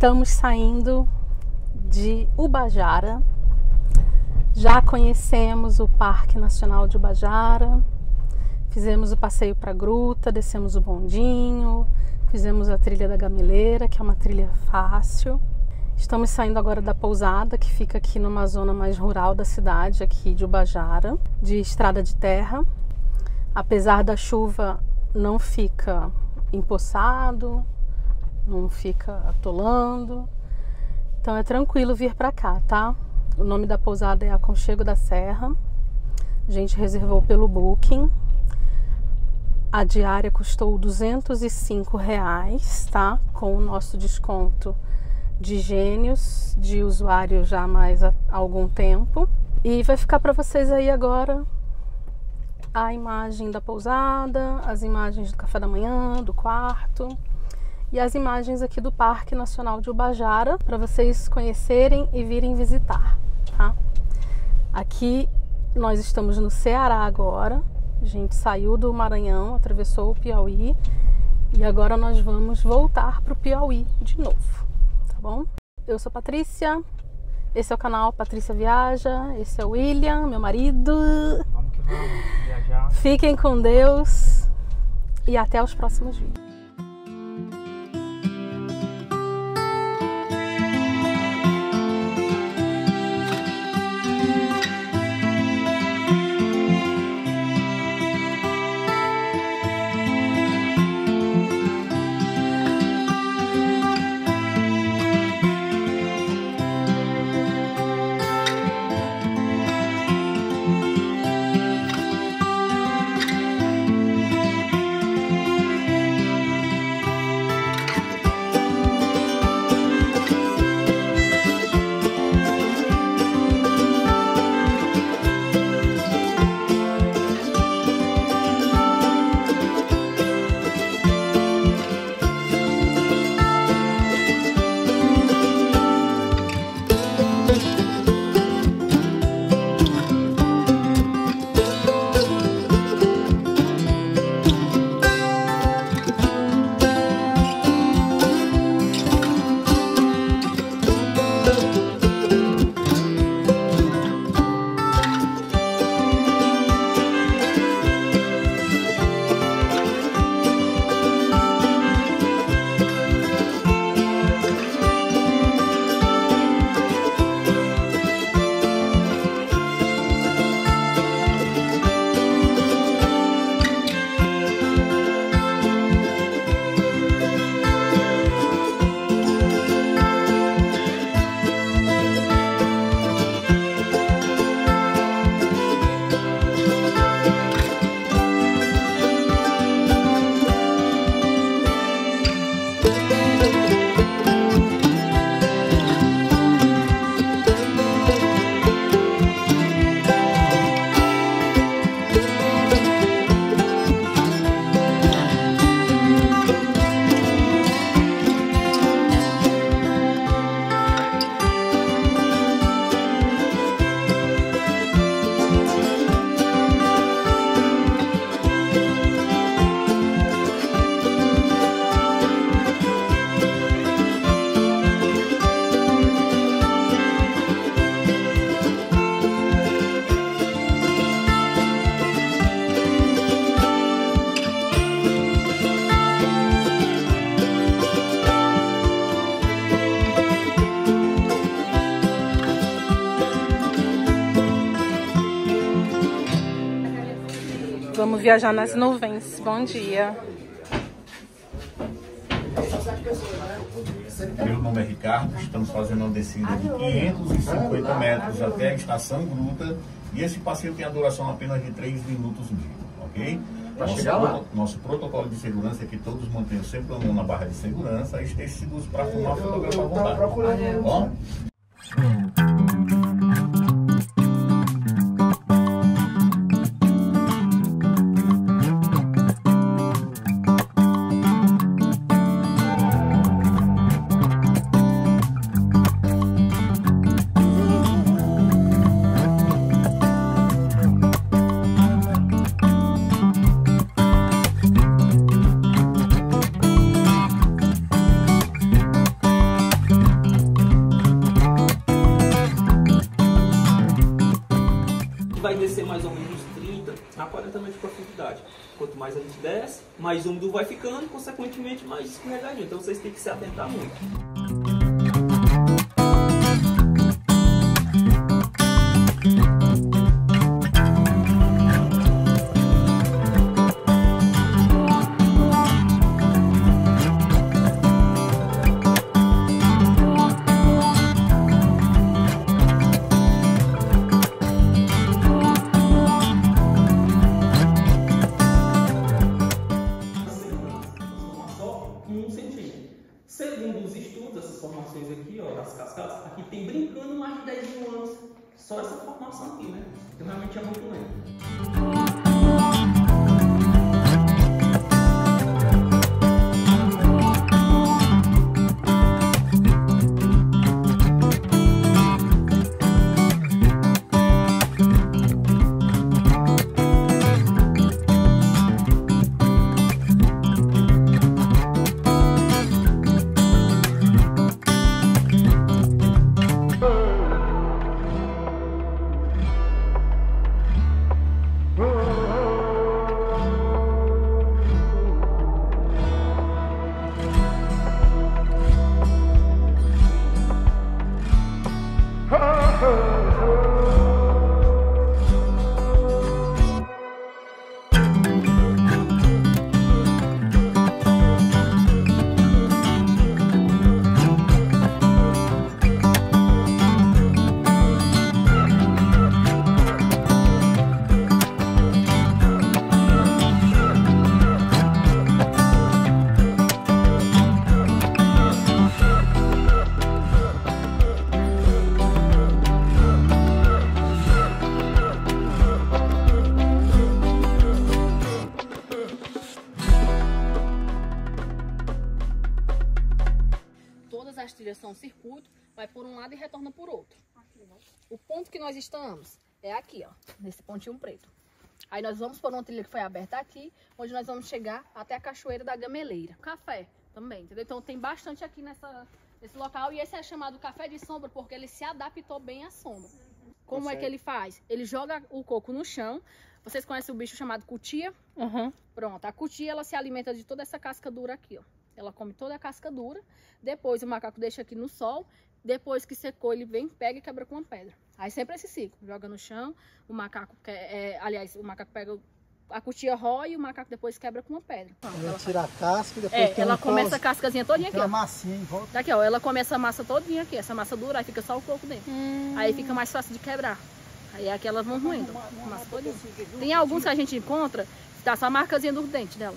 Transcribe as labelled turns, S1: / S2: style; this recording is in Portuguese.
S1: Estamos saindo de Ubajara. Já conhecemos o Parque Nacional de Ubajara. Fizemos o passeio para a gruta, descemos o bondinho, fizemos a trilha da Gamileira, que é uma trilha fácil. Estamos saindo agora da pousada, que fica aqui numa zona mais rural da cidade, aqui de Ubajara, de estrada de terra. Apesar da chuva, não fica empoçado, não fica atolando. Então é tranquilo vir para cá, tá? O nome da pousada é Aconchego da Serra. A gente reservou pelo Booking. A diária custou 205 reais, tá? Com o nosso desconto de gênios, de usuário já mais há algum tempo. E vai ficar para vocês aí agora a imagem da pousada, as imagens do café da manhã, do quarto e as imagens aqui do Parque Nacional de Ubajara para vocês conhecerem e virem visitar, tá? Aqui nós estamos no Ceará agora. A gente saiu do Maranhão, atravessou o Piauí e agora nós vamos voltar para o Piauí de novo, tá bom? Eu sou Patrícia, esse é o canal Patrícia Viaja, esse é o William, meu marido.
S2: Vamos que vamos viajar.
S1: Fiquem com Deus e até os próximos vídeos. Vamos viajar nas nuvens. Bom dia.
S3: Meu nome é Ricardo, estamos fazendo uma descida de 550 metros até a estação Gruta e esse passeio tem a duração apenas de 3 minutos mesmo, ok? Nosso,
S4: chegar lá.
S3: proto- nosso protocolo de segurança é que todos mantenham sempre a mão na barra de segurança e estejam seguros para fumar fotografar à vontade. Bom?
S4: desce, mais úmido vai ficando, consequentemente mais escorregadio. Então vocês têm que se atentar muito. Realmente é muito lento.
S5: As trilhas são circuito, vai por um lado e retorna por outro. O ponto que nós estamos é aqui, ó, nesse pontinho preto. Aí nós vamos por uma trilha que foi aberta aqui, onde nós vamos chegar até a cachoeira da Gameleira. Café também, entendeu? Então tem bastante aqui nessa, nesse local e esse é chamado café de sombra porque ele se adaptou bem à sombra. Como é que ele faz? Ele joga o coco no chão. Vocês conhecem o bicho chamado cutia?
S1: Uhum.
S5: Pronto, a cutia ela se alimenta de toda essa casca dura aqui, ó. Ela come toda a casca dura. Depois o macaco deixa aqui no sol. Depois que secou, ele vem, pega e quebra com uma pedra. Aí sempre esse ciclo. Joga no chão, o macaco quer, é, aliás, o macaco pega a cutia rói e o macaco depois quebra com uma pedra.
S6: Ela tira a casca e depois
S5: É, ela
S6: um
S5: começa a cascazinha todinha aqui,
S6: uma
S5: ó.
S6: massinha em volta.
S5: Daqui, ó, ela começa a massa todinha aqui, essa massa dura, aí fica só o coco dentro.
S1: Hum.
S5: Aí fica mais fácil de quebrar. Aí aqui elas vão ruindo. a massa todinha. Tem alguns que a gente encontra, tá só a marcazinha dos dentes dela.